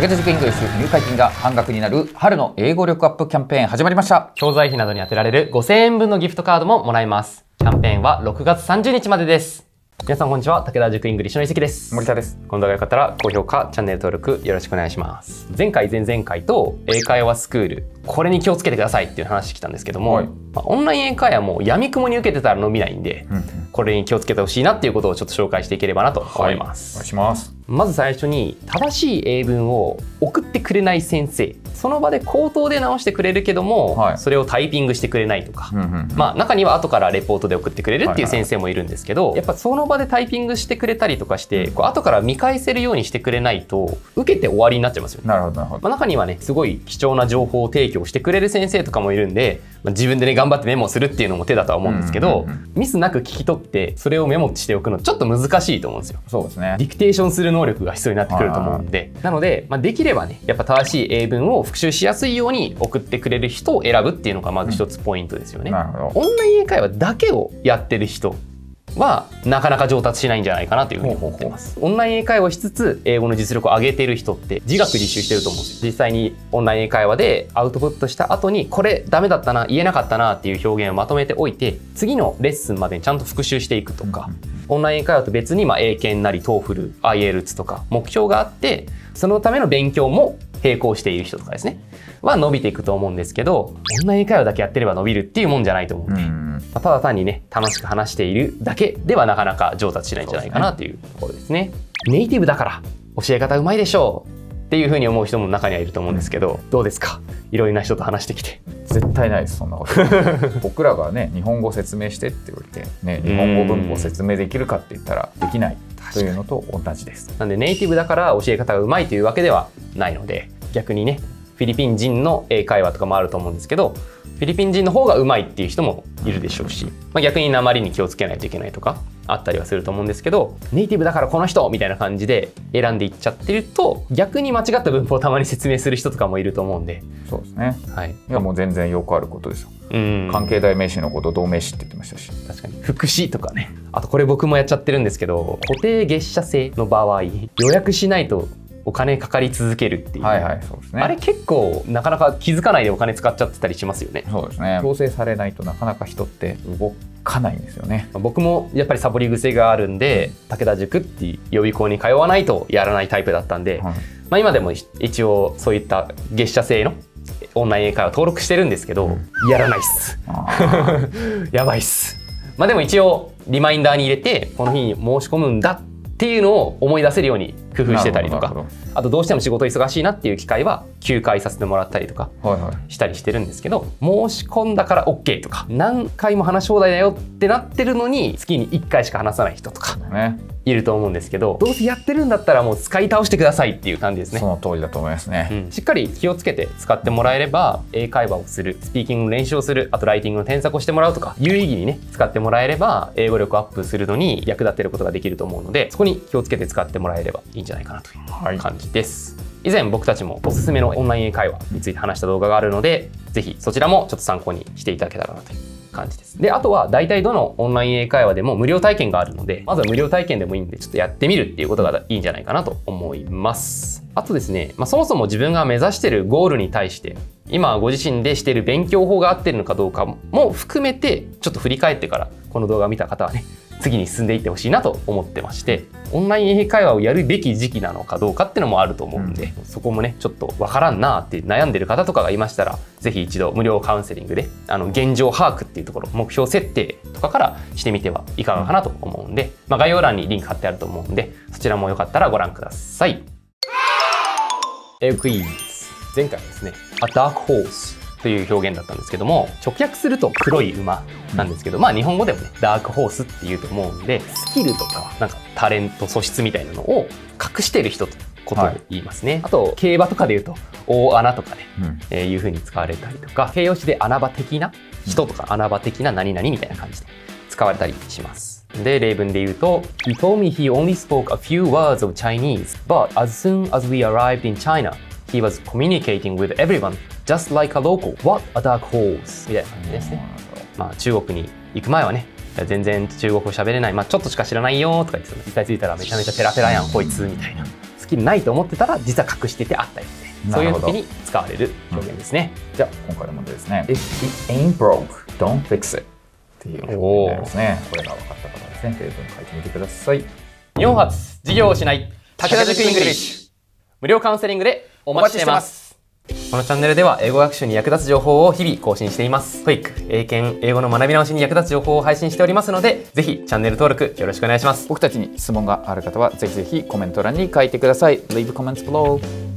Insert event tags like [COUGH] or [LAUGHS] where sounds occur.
武田塾イングリッシュ入会金が半額になる春の英語力アップキャンペーン始まりました。教材費などに充てられる5000円分のギフトカードももらえます。キャンペーンは6月30日までです。皆さんこんにちは。武田塾イングリッシュの伊関です。森田です。この動画が良かったら高評価、チャンネル登録よろしくお願いします。前回、前々回と英会話スクール、これに気をつけてくださいっていう話してきたんですけども、はいまあオンライン英会話も闇雲に受けてたら伸びないんで、これに気をつけてほしいなっていうことをちょっと紹介していければなと思います。お願いします。まず最初に正しい英文を送ってくれない先生その場で口頭で直してくれるけども、はい。それをタイピングしてくれないとか、うんうんまあ、中には後からレポートで送ってくれるっていうはいはい。先生もいるんですけど、やっぱその場でタイピングしてくれたりとかしてこう後から見返せるようにしてくれないと受けて終わりになっちゃいますよね。なるほどなるほど。まあ、中にはねすごい貴重な情報を提供してくれる先生とかもいるんで、まあ、自分でね頑張ってメモするっていうのも手だとは思うんですけど、うんうんうんミスなく聞き取ってそれをメモしておくのちょっと難しいと思うんですよ。そうですねデ。ィクテーションする能力が必要になってくると思うんで、なので、まあ、できればね、やっぱ正しい英文を復習しやすいように送ってくれる人を選ぶっていうのがまず一つポイントですよね。なるほど。オンライン英会話だけをやってる人はなかなか上達しないんじゃないかなというふうに思ってます。オンライン英会話をしつつ英語の実力を上げている人って自学自習してると思うんですよ。実際にオンライン英会話でアウトプットした後にこれダメだったな言えなかったなっていう表現をまとめておいて次のレッスンまでにちゃんと復習していくとか、オンライン英会話と別にまあ英検なり TOEFL、IELTS とか目標があってそのための勉強も並行している人とかですね。は伸びていくと思うんですけどオンライン英会話だけやってれば伸びるっていうもんじゃないと思うんで、うんまあただ単にね楽しく話しているだけではなかなか上達しないんじゃないかなというところですね。ネイティブだから教え方うまいでしょうっていうふうに思う人も中にはいると思うんですけど、どうですか？いろいろな人と話してきて。絶対ないですそんなこと。僕らがね [LAUGHS] 日本語説明してって言われてね日本語文法説明できるかって言ったらできないというのと同じです。なんでネイティブだから教え方がうまいというわけではないので逆にねフィリピン人の英会話とかもあると思うんですけどフィリピン人の方がうまいっていう人もいるでしょうし、まあ、逆に鉛に気をつけないといけないとかあったりはすると思うんですけどネイティブだからこの人みたいな感じで選んでいっちゃってると逆に間違った文法をたまに説明する人とかもいると思うんで、そうですね。はい、いやもう全然よくあることですよ。うん関係代名詞のこと同名詞って言ってましたし。確かに副詞とかねあとこれ僕もやっちゃってるんですけど固定月謝制の場合予約しないとお金かかり続けるっていう、はいはいそうですね。あれ結構なかなか気づかないでお金使っちゃってたりしますよね。そうですね。強制されないとなかなか人って動かないんですよね。僕もやっぱりサボり癖があるんで武田塾っていう予備校に通わないとやらないタイプだったんで、はいまあ、今でも一応そういった月謝制のオンライン英会話登録してるんですけど、やらないっすあ [LAUGHS] やばいっすまあでも一応リマインダーに入れてこの日に申し込むんだっていうのを思い出せるように工夫してたりとかあとどうしても仕事忙しいなっていう機会は休会させてもらったりとかはいはい。したりしてるんですけど申し込んだから OK とか何回も話し放題だよってなってるのに月に1回しか話さない人とかね。いると思うんですけどどうせやってるんだったらもう使い倒してくださいっていう感じですねそ。の通りだと思いますね。うんしっかり気をつけて使ってもらえれば英会話をするスピーキングの練習をするあとライティングの添削をしてもらうとか有意義にね使ってもらえれば英語力アップするのに役立てることができると思うのでそこに気をつけて使ってもらえればいいんじゃないかなというはい。感じです。以前僕たちもおすすめのオンライン英会話について話した動画があるのでぜひそちらもちょっと参考にしていただけたらなと感じです。であとは大体どのオンライン英会話でも無料体験があるのでまずは無料体験でもいいんでちょっとやってみるっていうことがいいんじゃないかなと思います。あとですね、まあ、そもそも自分が目指してるゴールに対して今ご自身でしている勉強法が合ってるのかどうかも含めてちょっと振り返ってからこの動画を見た方はね次に進んでいってほしいなと思ってましてオンライン英会話をやるべき時期なのかどうかっていうのもあると思うんで、そこもねちょっとわからんなって悩んでる方とかがいましたらぜひ一度無料カウンセリングであの現状把握っていうところ目標設定とかからしてみてはいかがかなと思うんで、まあ、概要欄にリンク貼ってあると思うんでそちらもよかったらご覧ください。英語クイズ前回はですね「A dark horse」という表現だったんですけども直訳すると黒い馬なんですけど、まあ日本語でもねダークホースっていうと思うんでスキルとかなんかタレント素質みたいなのを隠してる人とことで言いますね、あと競馬とかで言うと大穴とかね、うん。えーいう風に使われたりとか形容詞で穴場的な人とか穴場的な何々みたいな感じで使われたりします。で例文で言うと He told me he only spoke a few words of Chinese but as soon as we arrived in China he was communicating with everyone just like a local what a dark horse みたいな感じですね。まあ中国に行く前はね全然中国語喋れない、まあ、ちょっとしか知らないよとか言ってたの。一回着いたらめちゃめちゃペラペラやんこいつみたいな。スキルないと思ってたら実は隠しててあったりって。そういう時に使われる表現ですね。じゃあ今回の問題ですね。If it ain't broke, don't fix it. っていう表現になりますねこれが分かった方はですね。例文書いてみてください。日本初授業をしない武田塾 English。無料カウンセリングでお待ちしていますこのチャンネルでは英語学習に役立つ情報を日々更新しています。TOEIC 英検英語の学び直しに役立つ情報を配信しておりますのでぜひチャンネル登録よろしくお願いします。僕たちに質問がある方はぜひぜひコメント欄に書いてください。Leave comments below